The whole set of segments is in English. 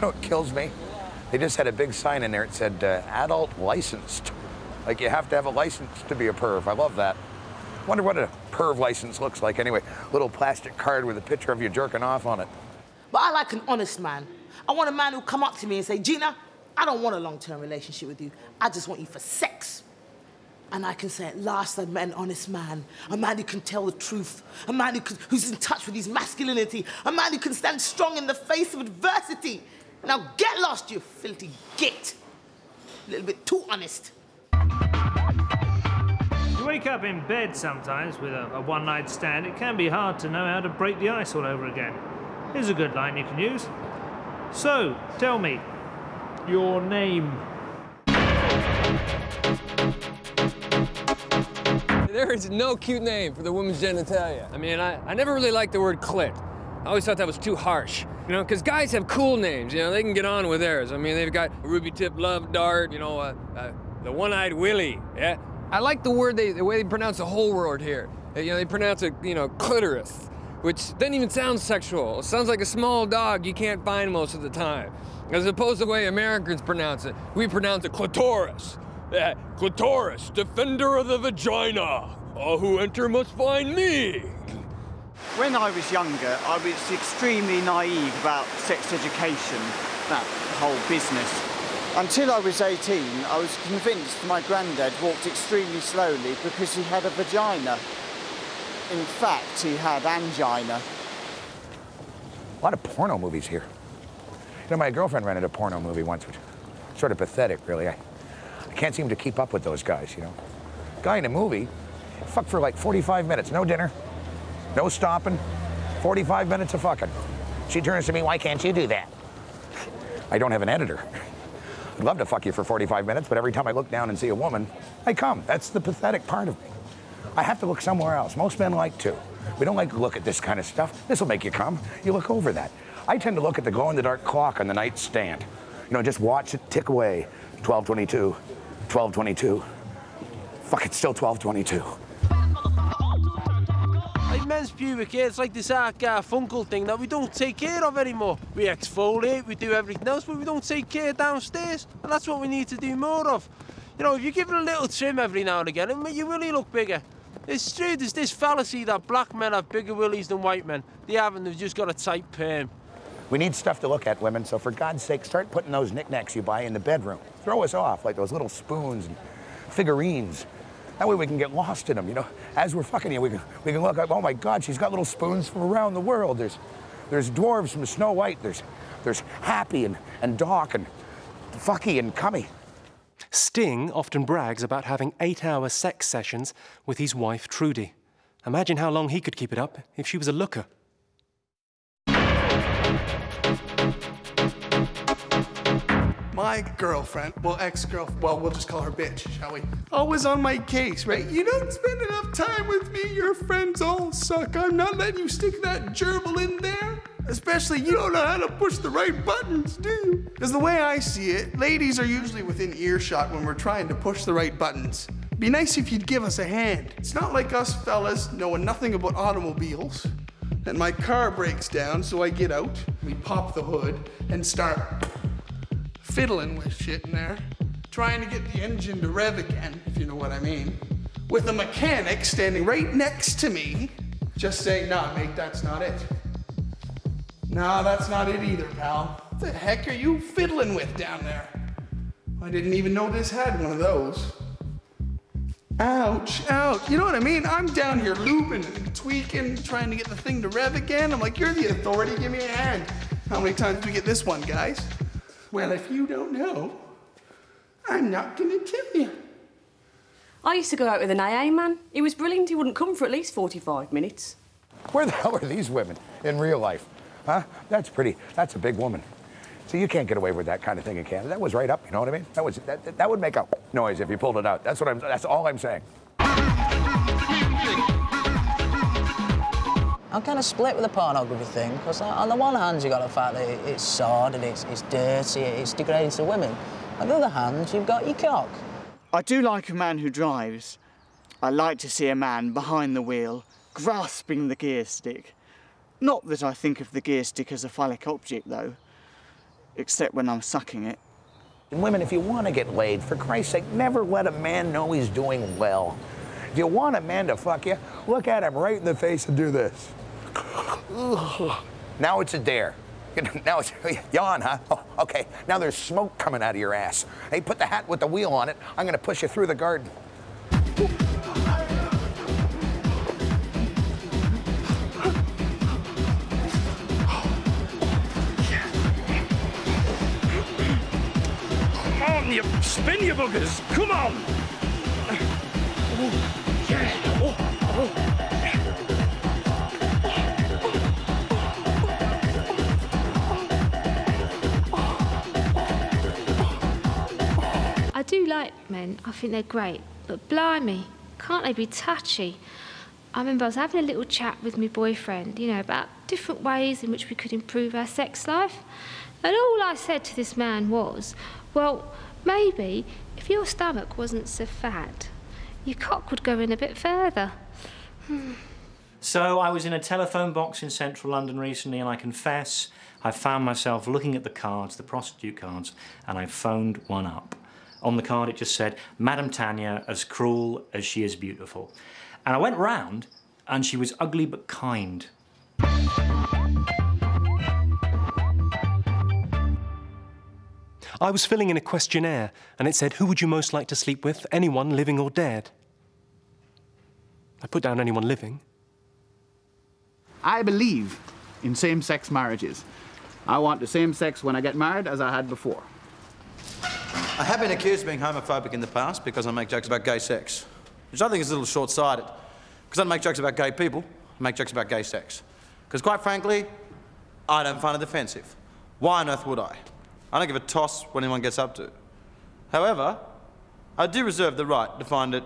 What kills me? They just had a big sign in there. It said uh, adult licensed. Like you have to have a license to be a perv. I love that. Wonder what a perv license looks like anyway. Little plastic card with a picture of you jerking off on it. But I like an honest man. I want a man who'll come up to me and say, Gina, I don't want a long-term relationship with you. I just want you for sex. And I can say, at last, I've met an honest man. A man who can tell the truth. A man who can, who's in touch with his masculinity. A man who can stand strong in the face of adversity. Now get lost, you filthy git. A little bit too honest. You wake up in bed sometimes with a, a one night stand. It can be hard to know how to break the ice all over again. Here's a good line you can use. So, tell me, your name. There is no cute name for the woman's genitalia. I mean, I, I never really liked the word clit. I always thought that was too harsh. You know, because guys have cool names, you know, they can get on with theirs. I mean, they've got Ruby Tip Love Dart, you know, uh, uh, the One Eyed Willie, yeah? I like the word, they, the way they pronounce the whole word here. Uh, You know, they pronounce it, you know, clitoris, which doesn't even sound sexual. It sounds like a small dog you can't find most of the time. As opposed to the way Americans pronounce it. We pronounce it clitoris. Yeah, clitoris, defender of the vagina. All who enter must find me. When I was younger, I was extremely naive about sex education, that whole business. Until I was 18, I was convinced my granddad walked extremely slowly because he had a vagina. In fact, he had angina. A lot of porno movies here. You know, my girlfriend rented a porno movie once, which sort of pathetic, really. I, I can't seem to keep up with those guys, you know. Guy in a movie, fuck for like 45 minutes, no dinner, no stopping, 45 minutes of fucking. She turns to me, why can't you do that? I don't have an editor. I'd love to fuck you for 45 minutes, but every time I look down and see a woman, I come. That's the pathetic part of me. I have to look somewhere else. Most men like to. We don't like to look at this kind of stuff. This will make you come. You look over that. I tend to look at the glow in the dark clock on the nightstand. You know, just watch it tick away. 1222, 1222. Fuck, it's still 1222. Men's pubic hair, it's like this Art Garfunkel uh, thing that we don't take care of anymore. We exfoliate, we do everything else, but we don't take care downstairs. And that's what we need to do more of. You know, if you give it a little trim every now and again, you really look bigger. It's true, there's this fallacy that black men have bigger willies than white men. They haven't, they've just got a tight perm. We need stuff to look at, women, so for God's sake, start putting those knickknacks you buy in the bedroom. Throw us off, like those little spoons and figurines. That way we can get lost in them, you know? As we're fucking you, we can, we can look up, oh my God, she's got little spoons from around the world. There's, there's dwarves from Snow White. There's, there's Happy and, and Doc and Fucky and Cummy. Sting often brags about having eight hour sex sessions with his wife Trudie. Imagine how long he could keep it up if she was a looker. My girlfriend, well, ex-girlfriend, well, we'll just call her bitch, shall we? Always on my case, right? You don't spend enough time with me, your friends all suck. I'm not letting you stick that gerbil in there. Especially, you don't know how to push the right buttons, do you? Because the way I see it, ladies are usually within earshot when we're trying to push the right buttons. Be nice if you'd give us a hand. It's not like us fellas knowing nothing about automobiles. And my car breaks down, so I get out, we pop the hood, and start fiddling with shit in there, trying to get the engine to rev again, if you know what I mean, with a mechanic standing right next to me, just saying, nah, mate, that's not it. Nah, that's not it either, pal. What the heck are you fiddling with down there? I didn't even know this had one of those. Ouch, ouch. You know what I mean? I'm down here looping and tweaking, trying to get the thing to rev again. I'm like, you're the authority, give me a hand. How many times do we get this one, guys? Well, if you don't know, I'm not gonna tell you. I used to go out with an AA man. He was brilliant. He wouldn't come for at least 45 minutes. Where the hell are these women in real life? Huh? That's pretty. That's a big woman. See, you can't get away with that kind of thing in Canada. That was right up. You know what I mean? That was that, that- that would make a noise if you pulled it out. That's what I'm. That's all I'm saying. I'm kind of split with the pornography thing because on the one hand, you've got the fact that it's sordid, it's, it's dirty, it's degrading to women. On the other hand, you've got your cock. I do like a man who drives. I like to see a man behind the wheel, grasping the gear stick. Not that I think of the gear stick as a phallic object, though, except when I'm sucking it. And women, if you want to get laid, for Christ's sake, never let a man know he's doing well. If you want a man to fuck you, look at him right in the face and do this. now it's a dare. Now it's yawn, huh? Oh, okay. Now there's smoke coming out of your ass. Hey, put the hat with the wheel on it. I'm gonna push you through the garden. you spin your boogers. Come on. Like men, I think they're great, but blimey, can't they be touchy? I remember I was having a little chat with my boyfriend, you know, about different ways in which we could improve our sex life. And all I said to this man was, well, maybe if your stomach wasn't so fat, your cock would go in a bit further. Hmm. So I was in a telephone box in central London recently, and I confess I found myself looking at the cards, the prostitute cards, and I phoned one up. On the card it just said, Madam Tanya, as cruel as she is beautiful. And I went round, and she was ugly but kind. I was filling in a questionnaire, and it said, Who would you most like to sleep with? Anyone, living or dead? I put down anyone living. I believe in same sex marriages. I want the same sex when I get married as I had before. I have been accused of being homophobic in the past because I make jokes about gay sex, which I think is a little short sighted. Because I don't make jokes about gay people, I make jokes about gay sex. Because quite frankly, I don't find it offensive. Why on earth would I? I don't give a toss what anyone gets up to. However, I do reserve the right to find it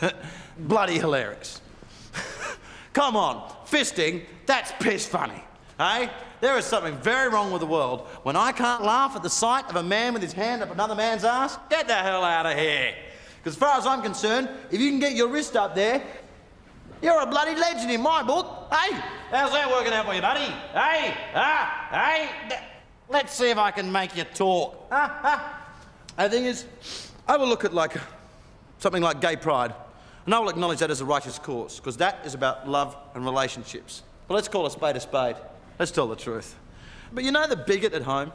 bloody hilarious. Come on, fisting, that's piss funny. Hey? There is something very wrong with the world when I can't laugh at the sight of a man with his hand up another man's ass. Get the hell out of here. Because as far as I'm concerned, if you can get your wrist up there, you're a bloody legend in my book. Hey, how's that working out for you, buddy? Hey, ah, hey. Let's see if I can make you talk. Ah, ah. The thing is, I will look at like something like gay pride, and I will acknowledge that as a righteous cause, because that is about love and relationships. But let's call a spade a spade. Let's tell the truth. But you know the bigot at home?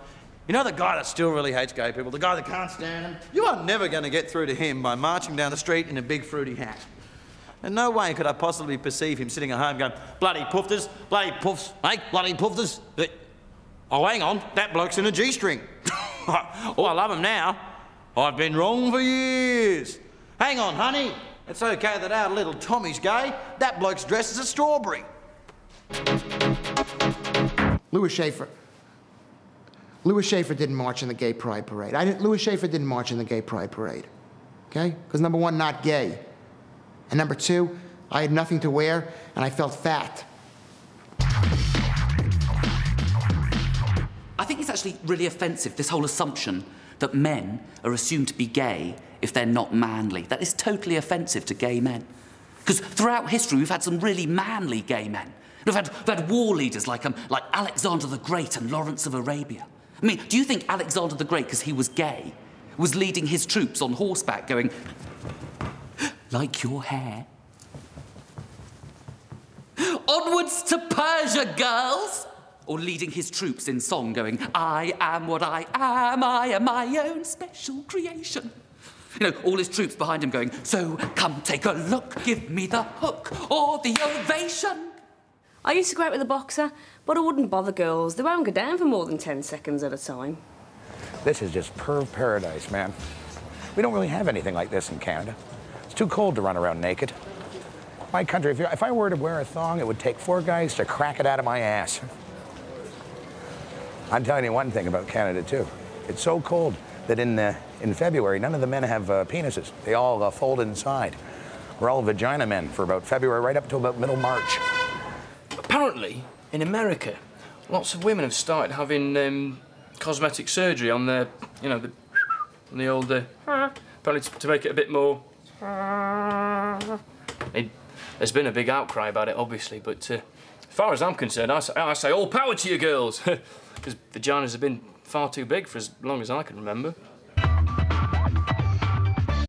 You know the guy that still really hates gay people, the guy that can't stand them? You are never going to get through to him by marching down the street in a big fruity hat. In no way could I possibly perceive him sitting at home going, bloody poofters, bloody puffs, hey, bloody poofters. Oh, hang on, that bloke's in a G-string. oh, I love him now. I've been wrong for years. Hang on, honey. It's okay that our little Tommy's gay. That bloke's dressed as a strawberry. Lewis Schaffer. Lewis Schaffer didn't march in the gay pride parade. I didn't, Lewis Schaffer didn't march in the gay pride parade. Okay? Because number one, not gay. And number two, I had nothing to wear and I felt fat. I think it's actually really offensive, this whole assumption that men are assumed to be gay if they're not manly. That is totally offensive to gay men. Because throughout history, we've had some really manly gay men. We've had, we've had war leaders like, um, like Alexander the Great and Lawrence of Arabia. I mean, do you think Alexander the Great, because he was gay, was leading his troops on horseback going, like your hair? Onwards to Persia, girls! Or leading his troops in song going, I am what I am, I am my own special creation. You know, all his troops behind him going, So come take a look, give me the hook or the ovation. I used to go out with a boxer, but I wouldn't bother girls. They won't go down for more than 10 seconds at a time. This is just perv paradise, man. We don't really have anything like this in Canada. It's too cold to run around naked. My country, if, if I were to wear a thong, it would take four guys to crack it out of my ass. I'm telling you one thing about Canada, too. It's so cold that in, the, in February, none of the men have uh, penises. They all uh, fold inside. We're all vagina men for about February, right up to about middle March. Apparently, in America, lots of women have started having um, cosmetic surgery on their, you know, the, on the old, uh, apparently to, to make it a bit more. It, there's been a big outcry about it, obviously, but uh, as far as I'm concerned, I say, I say all power to you girls, because vaginas have been far too big for as long as I can remember.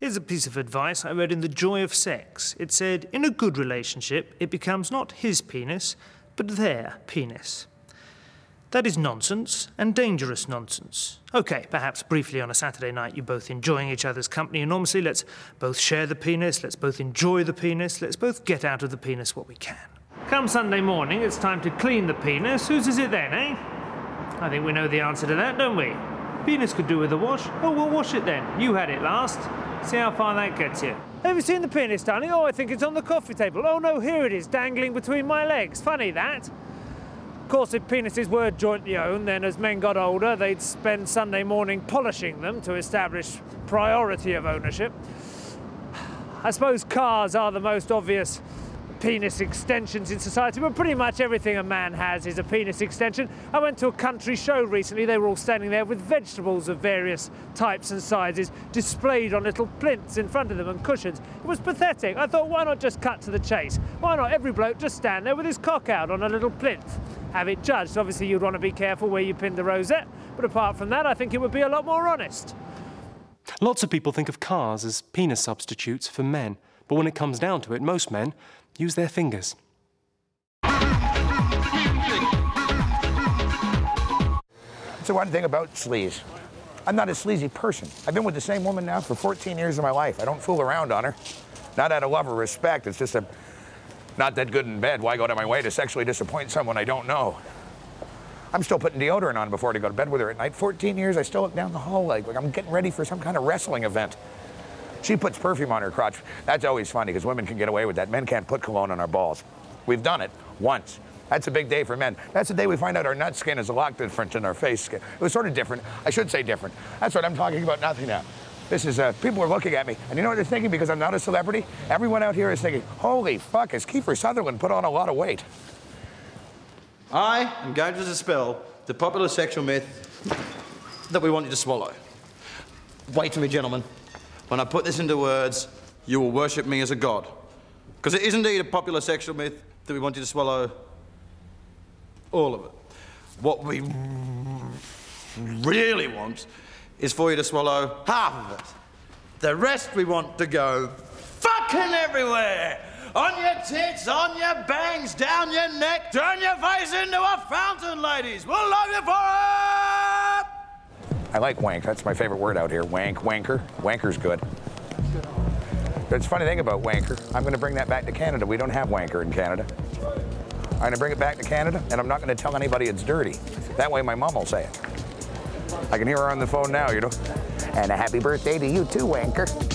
Here's a piece of advice I read in The Joy of Sex. It said, in a good relationship, it becomes not his penis, but their penis. That is nonsense, and dangerous nonsense. OK, perhaps briefly on a Saturday night you're both enjoying each other's company enormously. Let's both share the penis, let's both enjoy the penis, let's both get out of the penis what we can. Come Sunday morning, it's time to clean the penis. Whose is it then, eh? I think we know the answer to that, don't we? Penis could do with a wash. Oh, we'll wash it then. You had it last. See how far that gets you. Have you seen the penis, darling? Oh, I think it's on the coffee table. Oh, no, here it is, dangling between my legs. Funny, that. Of course, if penises were jointly owned, then as men got older, they'd spend Sunday morning polishing them to establish priority of ownership. I suppose cars are the most obvious penis extensions in society, but pretty much everything a man has is a penis extension. I went to a country show recently, they were all standing there with vegetables of various types and sizes displayed on little plinths in front of them and cushions. It was pathetic. I thought, why not just cut to the chase? Why not every bloke just stand there with his cock out on a little plinth? Have it judged. Obviously, you'd want to be careful where you pin the rosette, but apart from that, I think it would be a lot more honest. Lots of people think of cars as penis substitutes for men, but when it comes down to it, most men use their fingers. That's the one thing about sleaze. I'm not a sleazy person. I've been with the same woman now for 14 years of my life. I don't fool around on her. Not out of love or respect. It's just a not that good in bed. Why go to my way to sexually disappoint someone I don't know? I'm still putting deodorant on before to go to bed with her at night. 14 years, I still look down the hall like, like I'm getting ready for some kind of wrestling event. She puts perfume on her crotch. That's always funny because women can get away with that. Men can't put cologne on our balls. We've done it once. That's a big day for men. That's the day we find out our nut skin is a lot different than our face skin. It was sort of different. I should say different. That's what I'm talking about, nothing now. This is, uh, people are looking at me, and you know what they're thinking because I'm not a celebrity? Everyone out here is thinking, holy fuck, has Kiefer Sutherland put on a lot of weight? I am going to dispel the popular sexual myth that we want you to swallow. Wait for me, gentlemen. When I put this into words, you will worship me as a god. Because it is indeed a popular sexual myth that we want you to swallow all of it. What we really want is for you to swallow half of it. The rest we want to go fucking everywhere. On your tits, on your bangs, down your neck, turn your face into a fountain, ladies. We'll love you for it! I like wank. That's my favorite word out here. Wank, wanker. Wanker's good. That's funny thing about wanker. I'm going to bring that back to Canada. We don't have wanker in Canada. I'm going to bring it back to Canada, and I'm not going to tell anybody it's dirty. That way my mom will say it. I can hear her on the phone now, you know. And a happy birthday to you too, wanker.